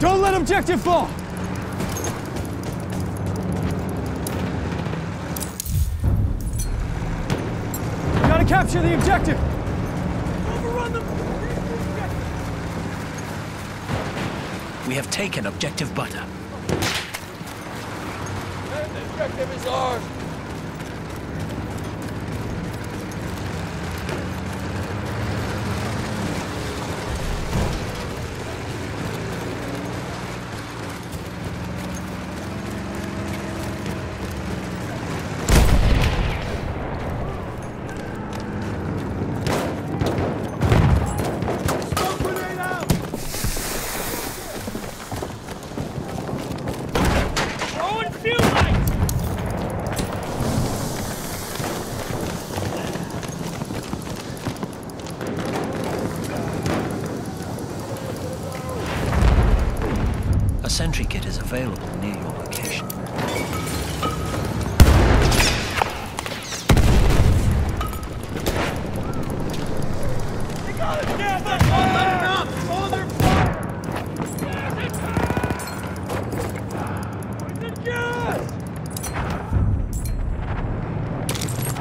Don't let objective fall! Gotta capture the objective! Overrun them! We have taken objective butter. The objective is ours. A sentry kit is available near your location.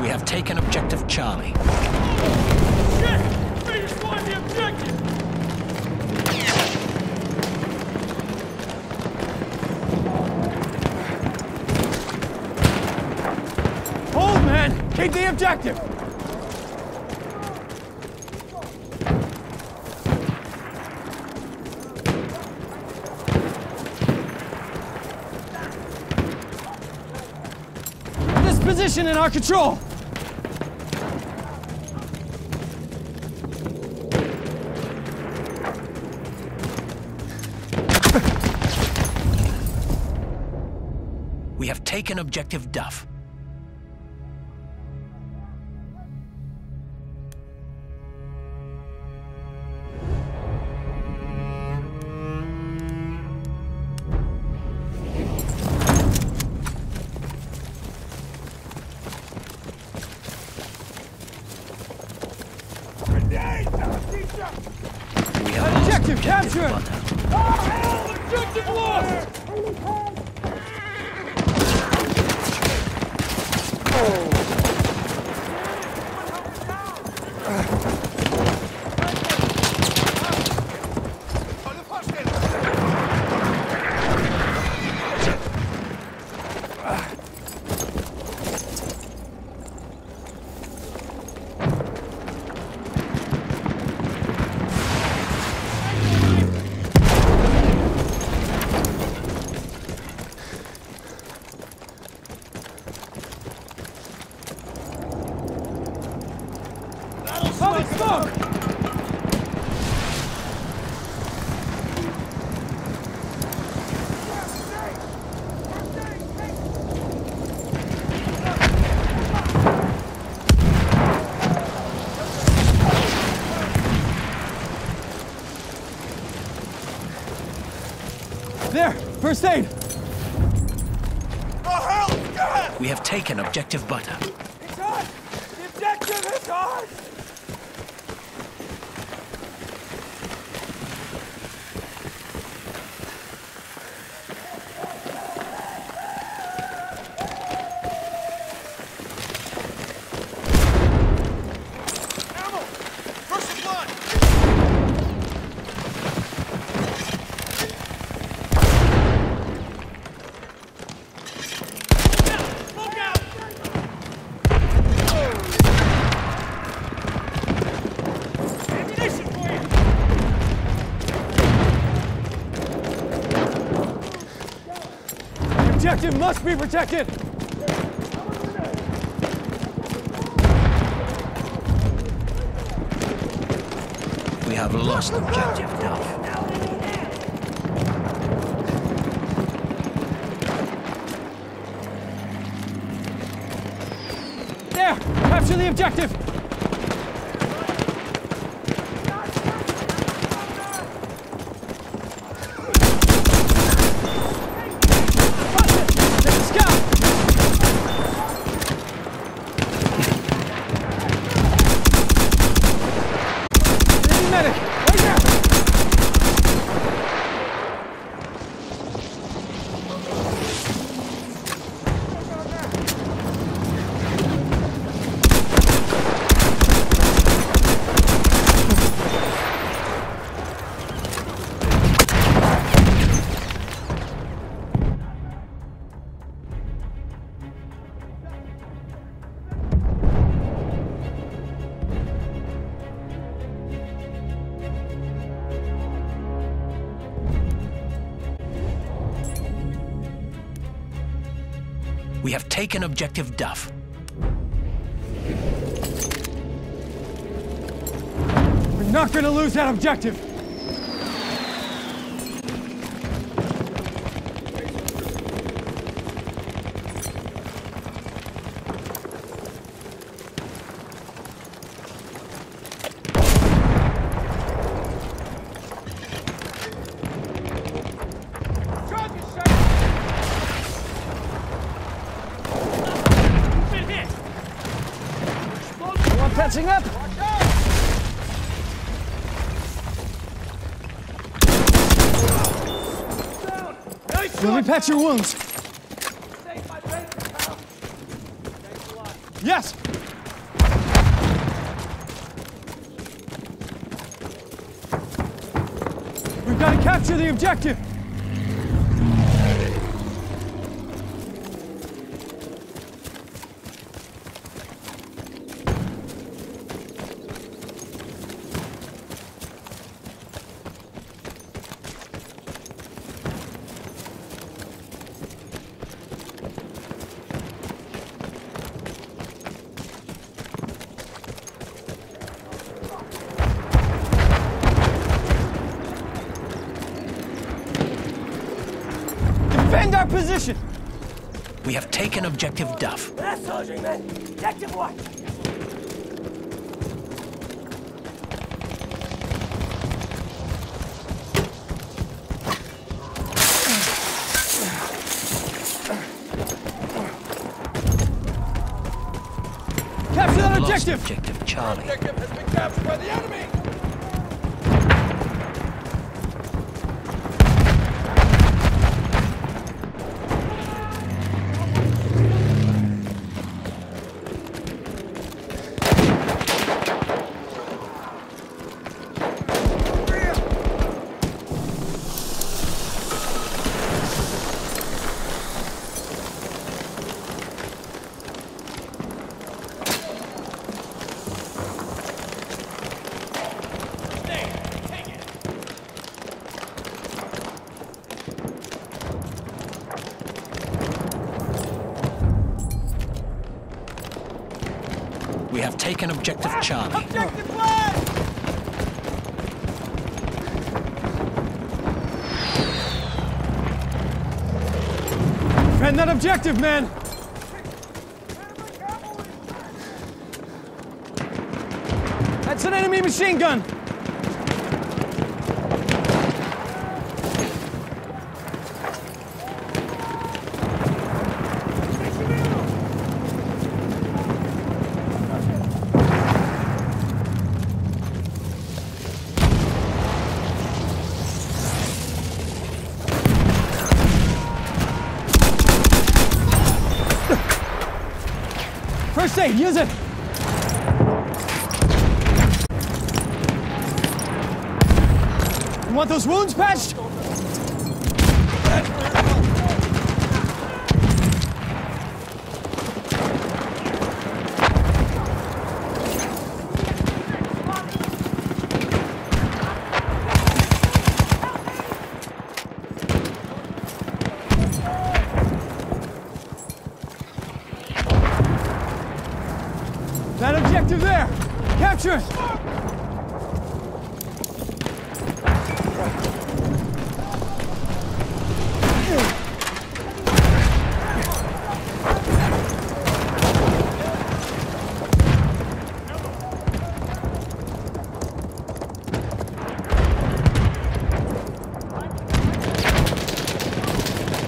We have taken objective Charlie. Objective! This position in our control! We have taken objective Duff. Public smoke! There! First aid! We have taken objective butter. It's on! The objective is on! The objective must be protected! We have lost the objective Duff. There! Capture the objective! Have taken objective Duff. We're not gonna lose that objective! Been hit. One patching up! Nice Let me shot. Patch your wounds. Yes! We've got to capture the objective! Defend our position! We have taken objective Duff. That's soldiering men. Objective what? Capture that Lost objective! objective Charlie. Objective has been captured by the enemy. There. Take it. We have taken objective. Defend that objective, man! That's an enemy machine gun! First aid, use it! You want those wounds patched? That objective there! Capture it!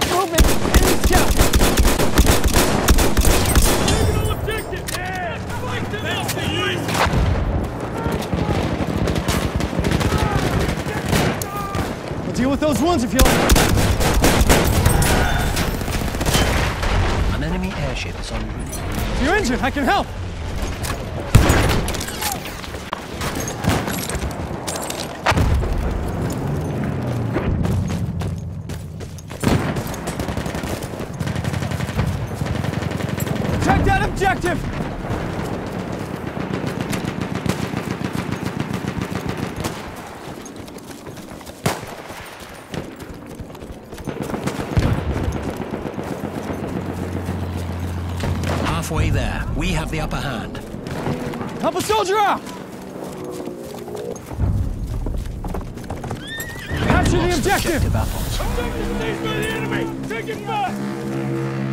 Movement! Enemy scout! Original objective. Yeah. Fight them out. We'll deal with those wounds if you like. An enemy airship is en you're injured, I can help. Protect that objective! halfway there. We have the upper hand. Help a soldier out! Capture the Lost objective! apples. Objective seized by the enemy! Take it back!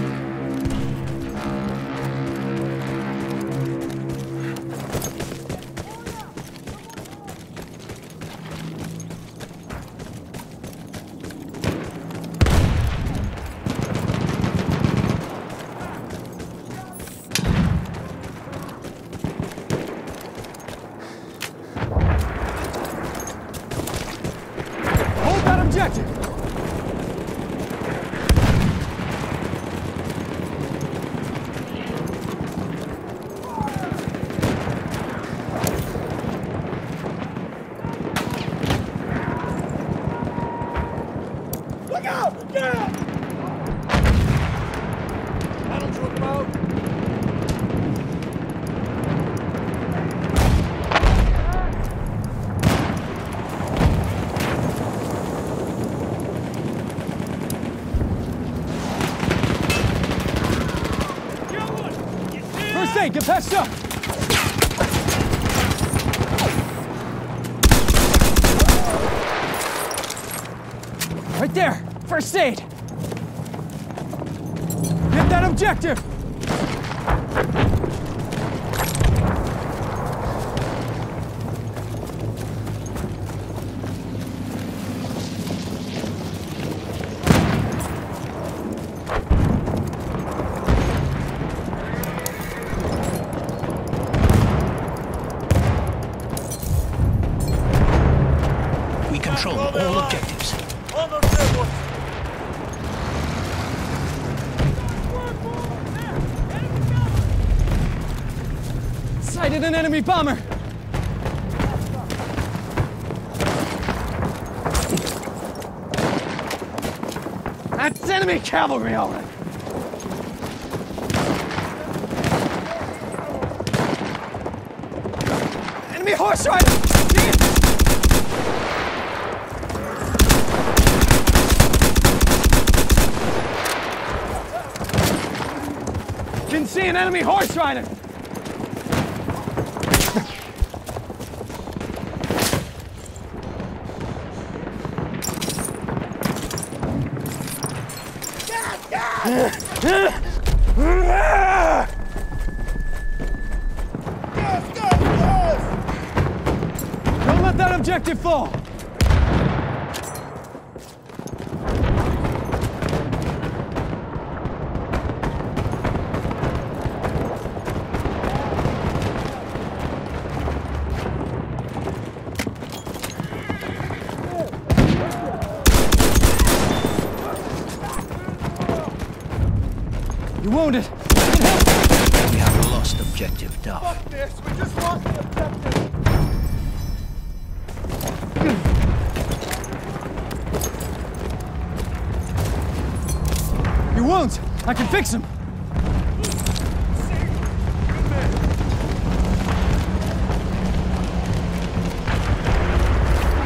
Aid, get patched up! Right there! First aid! Get that objective! Sighted an enemy bomber! That's enemy cavalry, all right. Enemy horse rider! Can see an enemy horse rider! Don't let that objective fall! Wounded! We have lost objective Duff. Fuck this! We just lost the objective! Your wounds! I can fix them!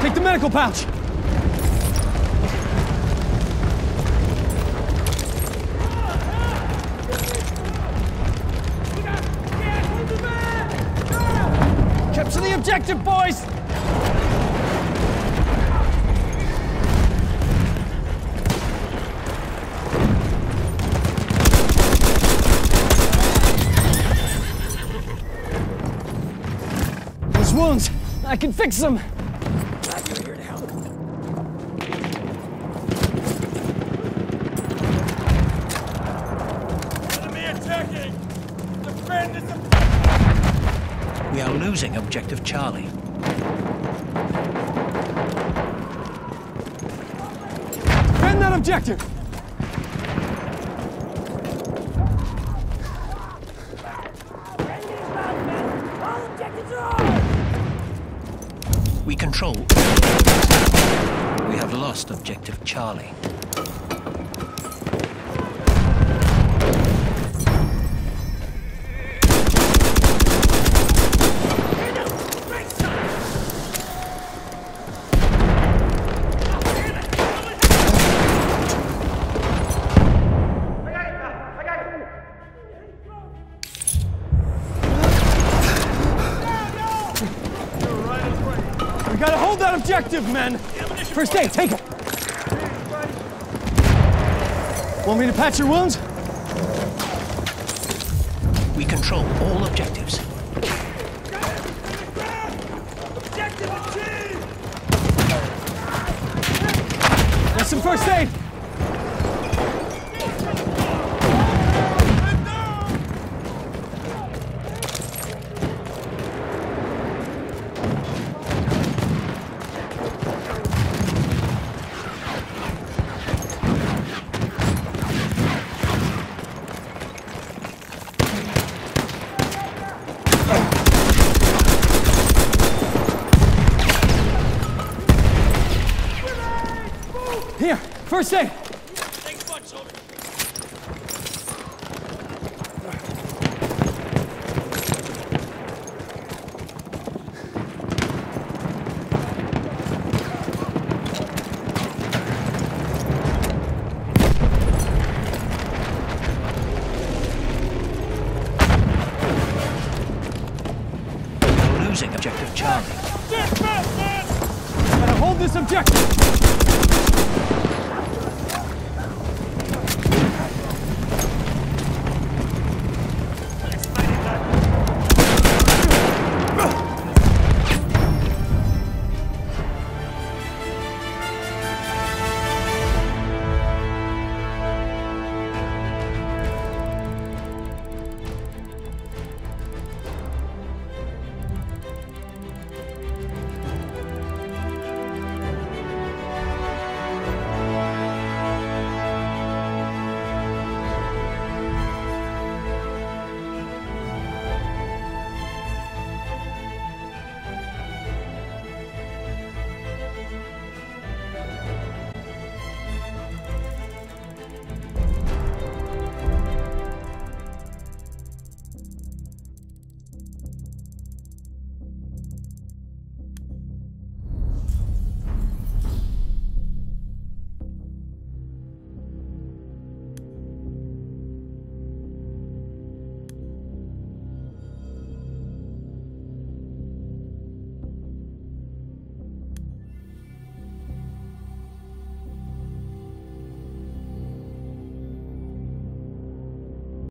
Take the medical pouch! Objective, boys! Those wounds, I can fix them! Glad you're here to help. Enemy attacking! Defend this objective! We are losing objective Charlie. Defend that objective! We control. We have lost objective Charlie. Objective, men! First aid, take it! Want me to patch your wounds? We control all objectives. Objective achieved! Got some first aid! Here, first aid!